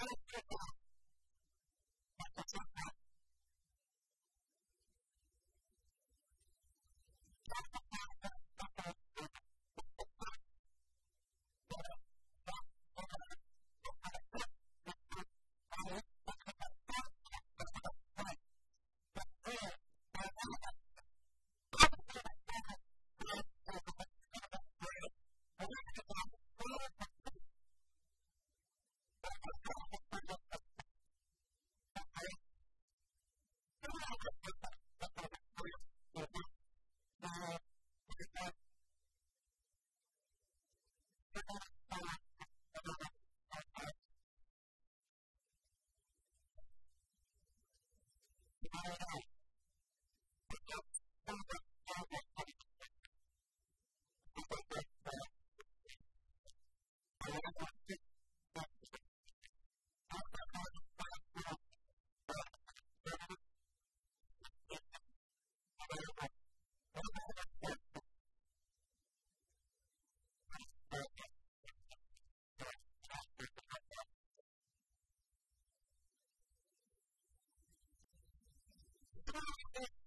I don't care Thank you.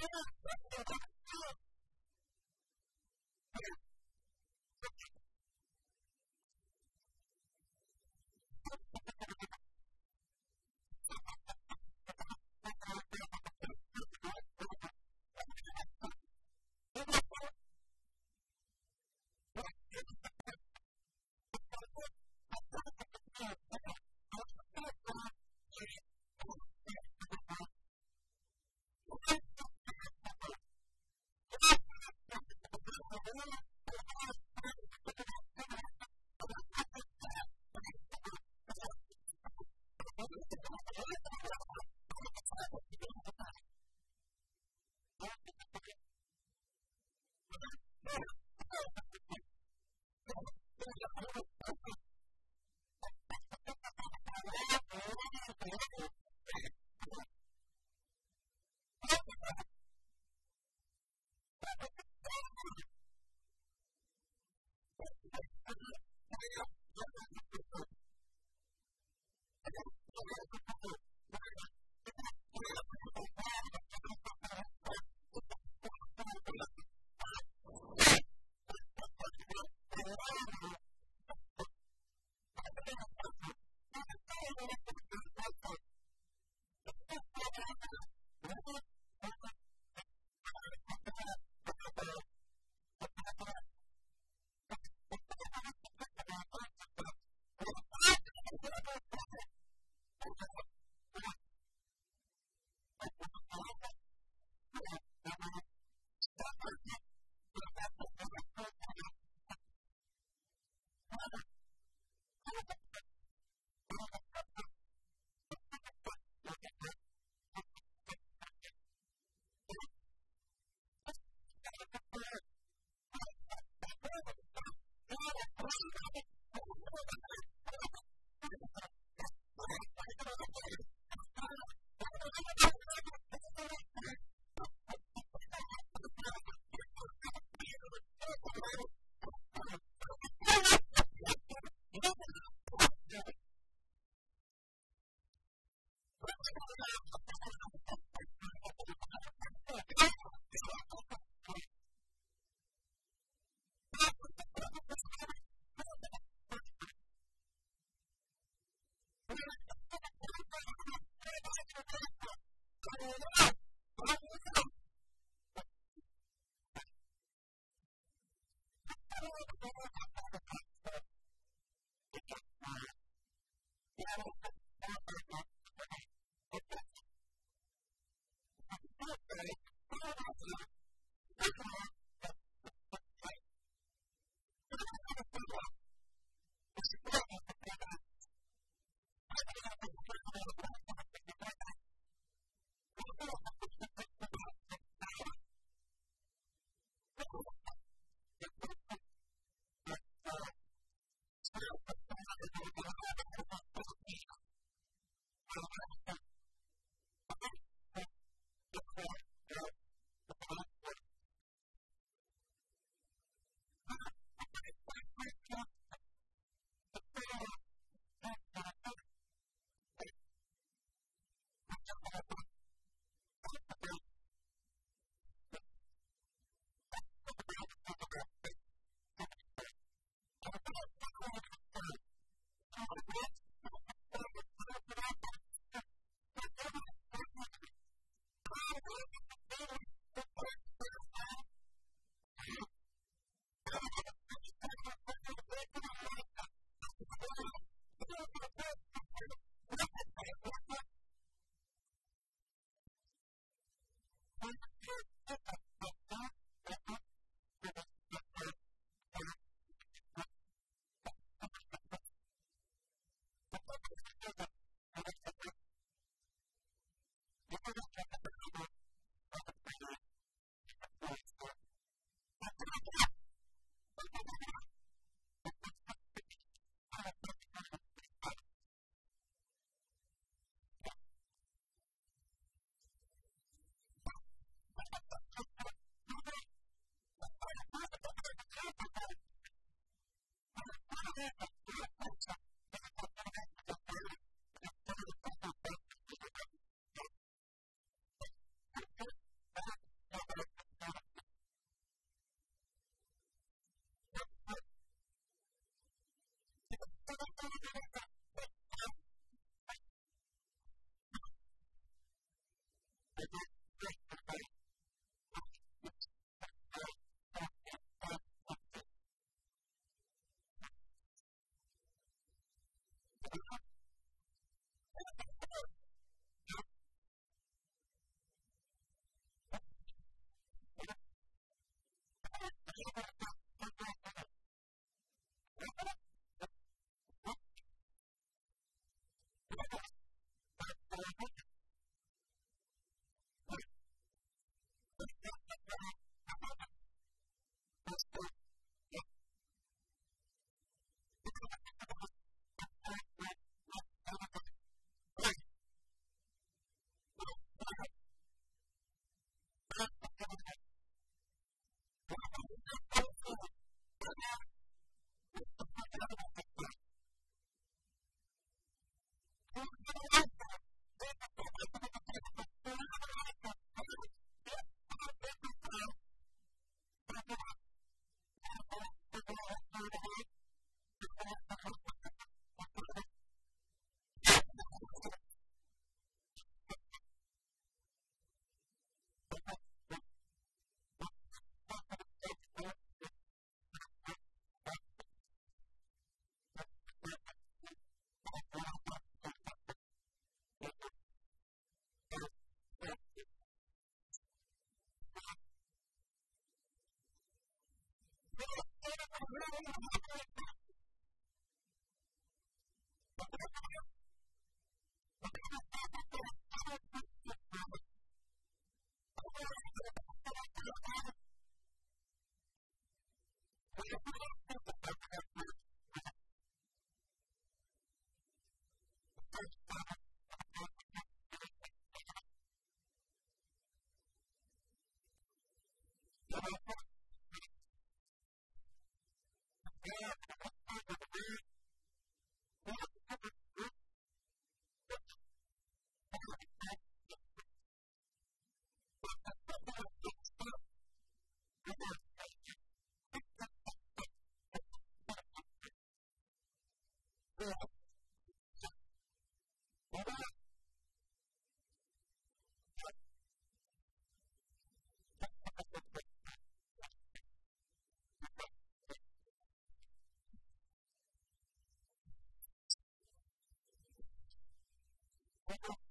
よし。Thank you. Now, you Thank you.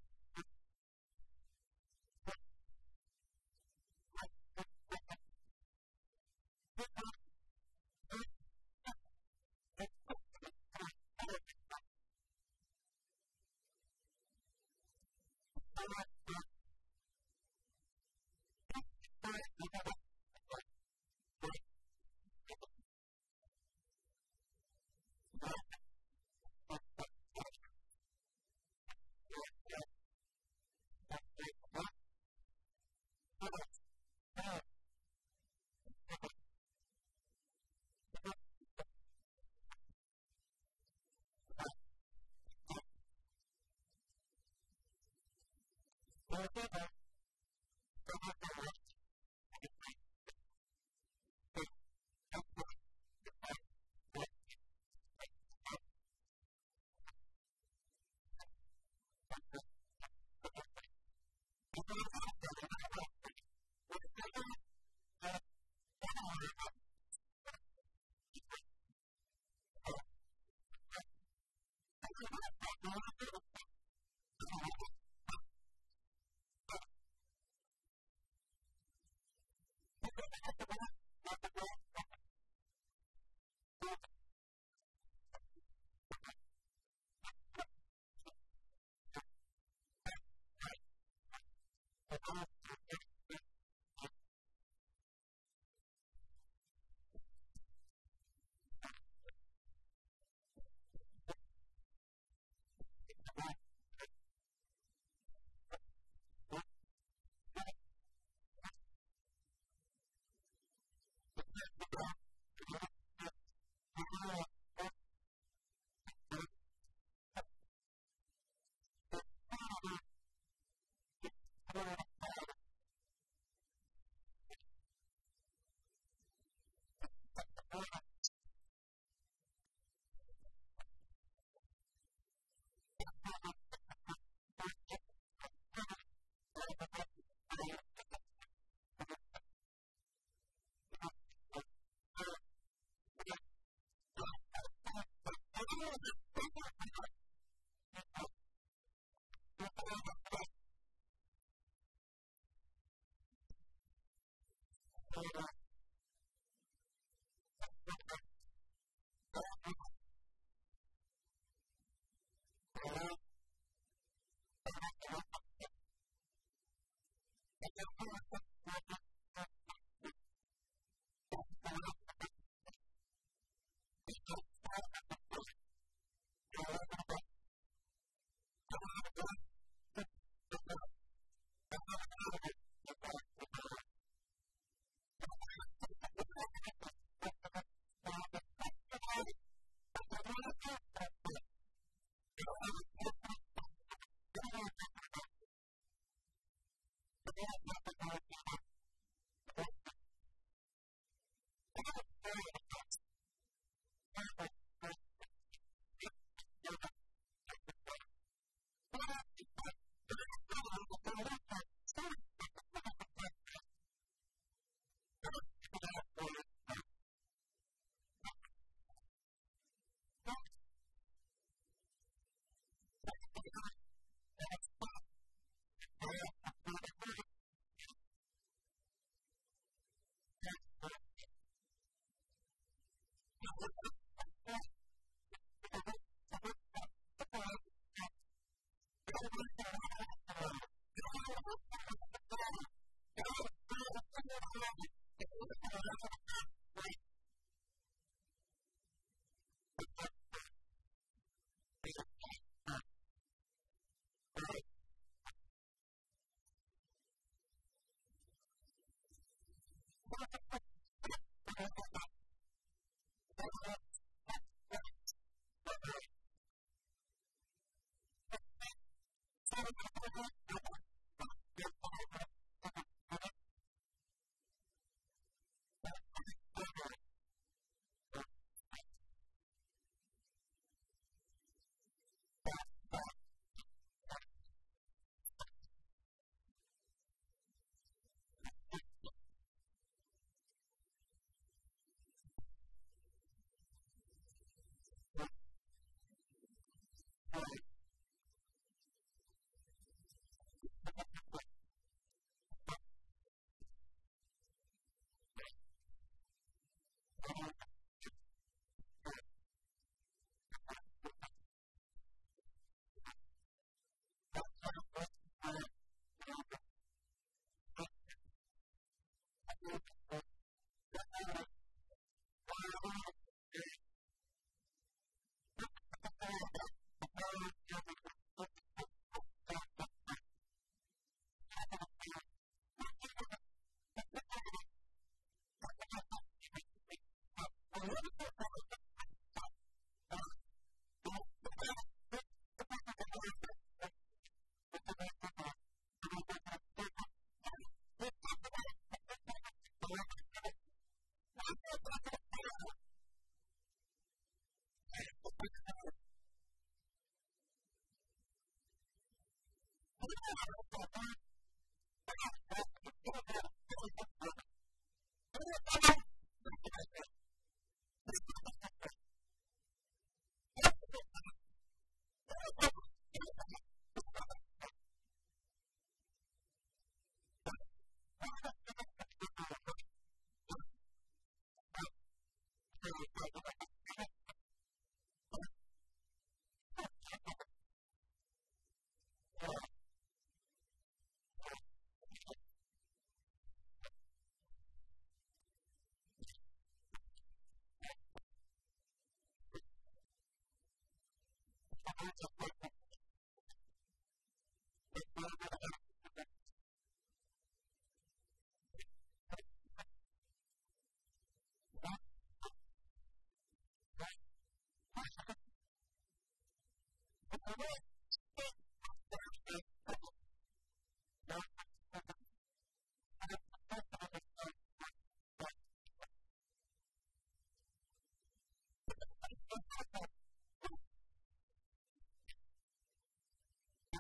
Amen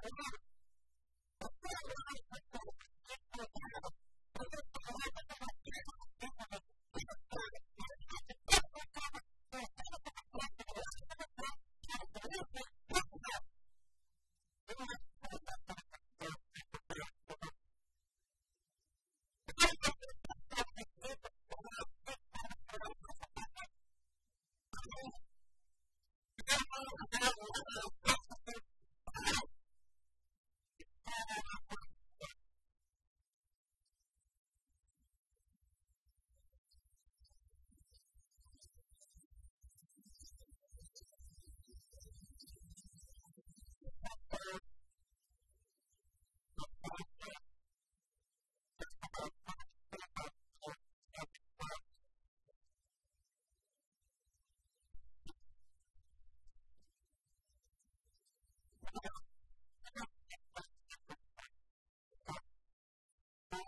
Thank you.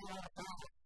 いいね。